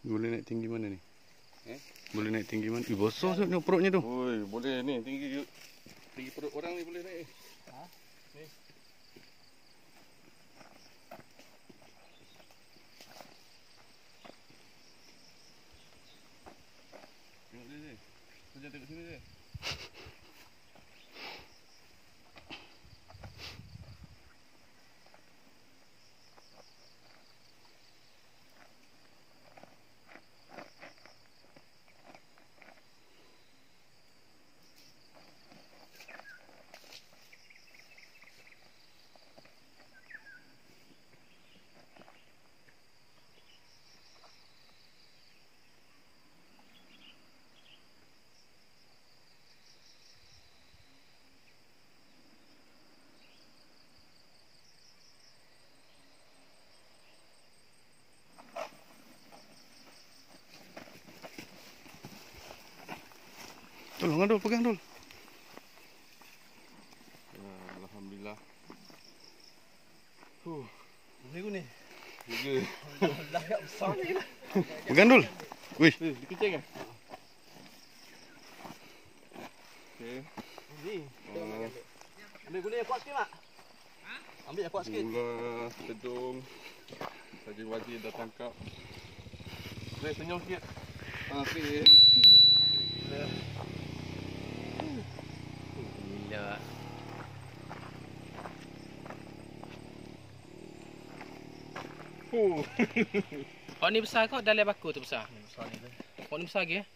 Boleh naik tinggi mana ni? Eh? Boleh naik tinggi mana? Eh, besar tu tengok perutnya tu. Oi, boleh ni tinggi tinggi perut orang ni boleh naik. Ha? Ni. Tengok dia ni. Kau jangan tengok sini je. Tolong Dul, pegang Dul. Ya, alhamdulillah. Huh, Ni ni. lega. Alhamdulillah ya besar ni. Pegang Dul. Wih, Eh, dikucing kan? Okey. Ni. Uh, Ambil guna yang kuat sikit mak. Ha? Ambil yang kuat sikit. Gula, tedung. Sajin wazir dah tangkap. Boleh senyum sikit. Ah, sikit. Huh. Oh ni besar kau dah lebar aku tu besar. Ni besar ni. Oh ni besar lagi eh?